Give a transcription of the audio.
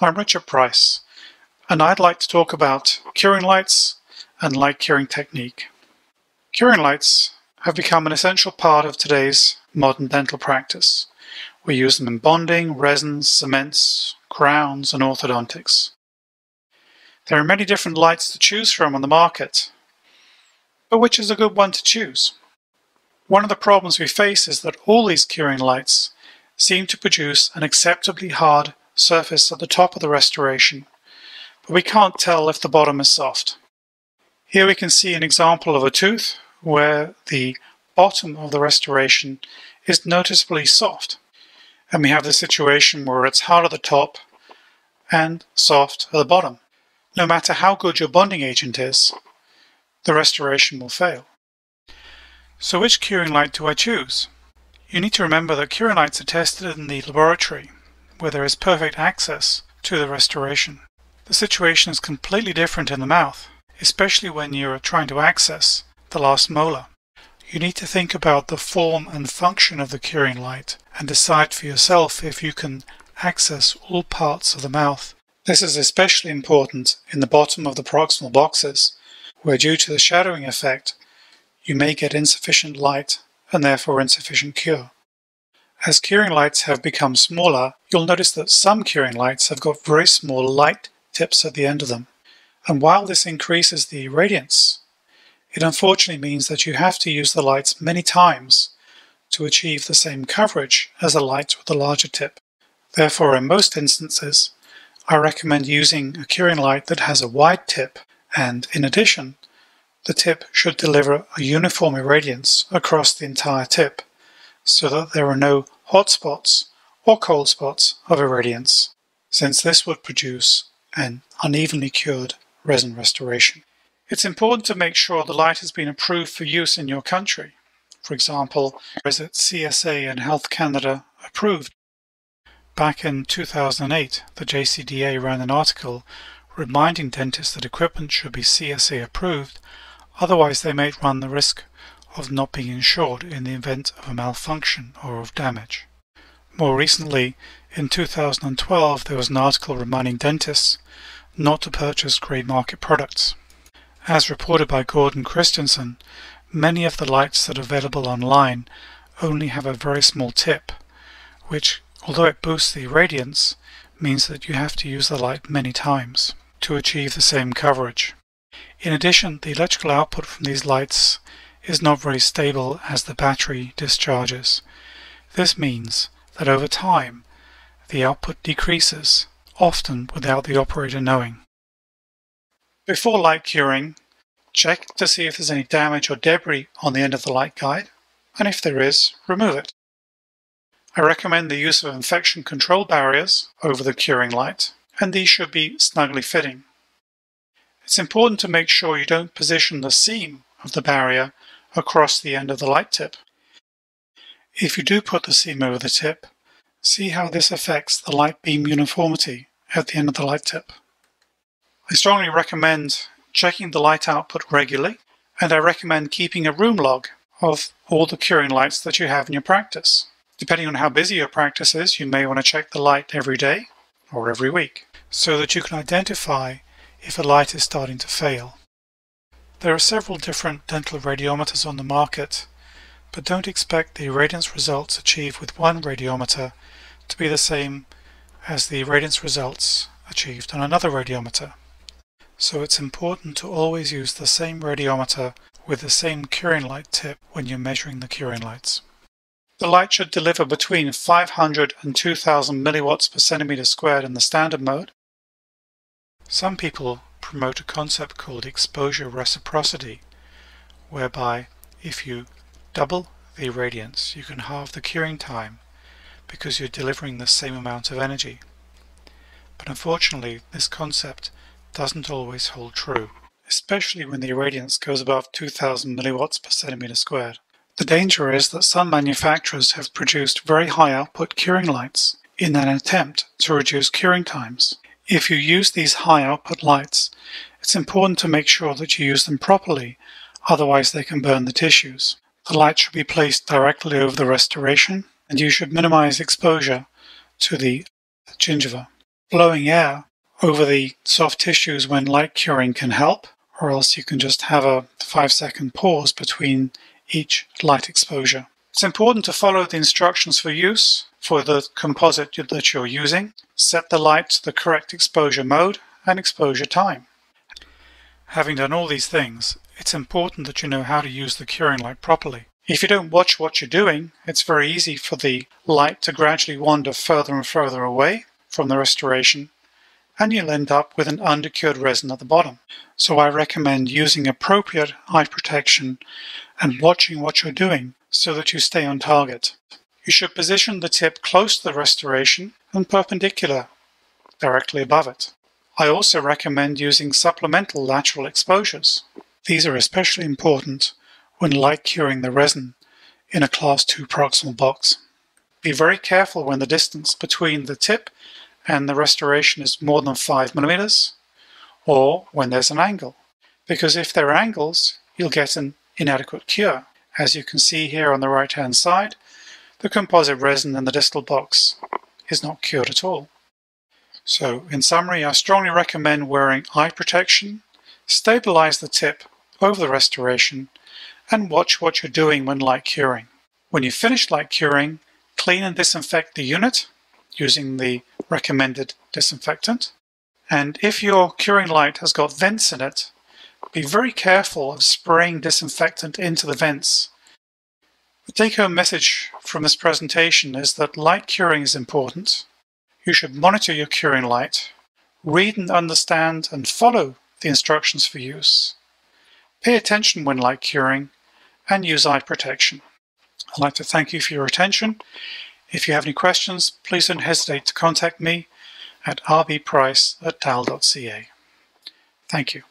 I'm Richard Price, and I'd like to talk about curing lights and light curing technique. Curing lights have become an essential part of today's modern dental practice. We use them in bonding, resins, cements, crowns, and orthodontics. There are many different lights to choose from on the market, but which is a good one to choose? One of the problems we face is that all these curing lights seem to produce an acceptably hard surface at the top of the restoration, but we can't tell if the bottom is soft. Here we can see an example of a tooth where the bottom of the restoration is noticeably soft. And we have the situation where it's hard at the top and soft at the bottom. No matter how good your bonding agent is, the restoration will fail. So which curing light do I choose? You need to remember that curing lights are tested in the laboratory, where there is perfect access to the restoration. The situation is completely different in the mouth, especially when you're trying to access the last molar. You need to think about the form and function of the curing light and decide for yourself if you can access all parts of the mouth. This is especially important in the bottom of the proximal boxes, where due to the shadowing effect, you may get insufficient light and therefore insufficient cure. As curing lights have become smaller, you'll notice that some curing lights have got very small light tips at the end of them. And while this increases the radiance, it unfortunately means that you have to use the lights many times to achieve the same coverage as a light with a larger tip. Therefore, in most instances, I recommend using a curing light that has a wide tip and, in addition, the tip should deliver a uniform irradiance across the entire tip so that there are no hot spots or cold spots of irradiance, since this would produce an unevenly cured resin restoration. It's important to make sure the light has been approved for use in your country. For example, is it CSA and Health Canada approved? Back in 2008, the JCDA ran an article reminding dentists that equipment should be CSA approved, otherwise they may run the risk of not being insured in the event of a malfunction or of damage. More recently, in 2012, there was an article reminding dentists not to purchase grey market products. As reported by Gordon Christensen, many of the lights that are available online only have a very small tip, which, although it boosts the irradiance, means that you have to use the light many times to achieve the same coverage. In addition, the electrical output from these lights is not very stable as the battery discharges. This means that over time the output decreases, often without the operator knowing. Before light curing, check to see if there's any damage or debris on the end of the light guide, and if there is, remove it. I recommend the use of infection control barriers over the curing light, and these should be snugly fitting. It's important to make sure you don't position the seam of the barrier across the end of the light tip. If you do put the seam over the tip, see how this affects the light beam uniformity at the end of the light tip. I strongly recommend checking the light output regularly, and I recommend keeping a room log of all the curing lights that you have in your practice. Depending on how busy your practice is, you may want to check the light every day or every week so that you can identify if a light is starting to fail. There are several different dental radiometers on the market, but don't expect the radiance results achieved with one radiometer to be the same as the radiance results achieved on another radiometer. So it's important to always use the same radiometer with the same curing light tip when you're measuring the curing lights. The light should deliver between 500 and 2000 milliwatts per centimeter squared in the standard mode. Some people promote a concept called exposure reciprocity, whereby if you double the irradiance, you can halve the curing time because you're delivering the same amount of energy. But unfortunately, this concept doesn't always hold true, especially when the irradiance goes above 2000 milliwatts per centimeter squared. The danger is that some manufacturers have produced very high output curing lights in an attempt to reduce curing times. If you use these high output lights, it's important to make sure that you use them properly, otherwise they can burn the tissues. The light should be placed directly over the restoration, and you should minimize exposure to the gingiva. blowing air over the soft tissues when light curing can help, or else you can just have a five second pause between each light exposure. It's important to follow the instructions for use for the composite that you're using. Set the light to the correct exposure mode and exposure time. Having done all these things, it's important that you know how to use the curing light properly. If you don't watch what you're doing, it's very easy for the light to gradually wander further and further away from the restoration and you'll end up with an undercured resin at the bottom. So I recommend using appropriate eye protection and watching what you're doing so that you stay on target. You should position the tip close to the restoration and perpendicular directly above it. I also recommend using supplemental lateral exposures. These are especially important when light curing the resin in a class 2 proximal box. Be very careful when the distance between the tip and the restoration is more than 5 millimeters, or when there's an angle. Because if there are angles, you'll get an inadequate cure. As you can see here on the right hand side, the composite resin in the distal box is not cured at all. So in summary, I strongly recommend wearing eye protection, stabilize the tip over the restoration, and watch what you're doing when light curing. When you finish light curing, clean and disinfect the unit using the recommended disinfectant. And if your curing light has got vents in it, be very careful of spraying disinfectant into the vents. The take-home message from this presentation is that light curing is important. You should monitor your curing light, read and understand and follow the instructions for use. Pay attention when light curing and use eye protection. I'd like to thank you for your attention if you have any questions, please don't hesitate to contact me at rbprice at dal.ca. Thank you.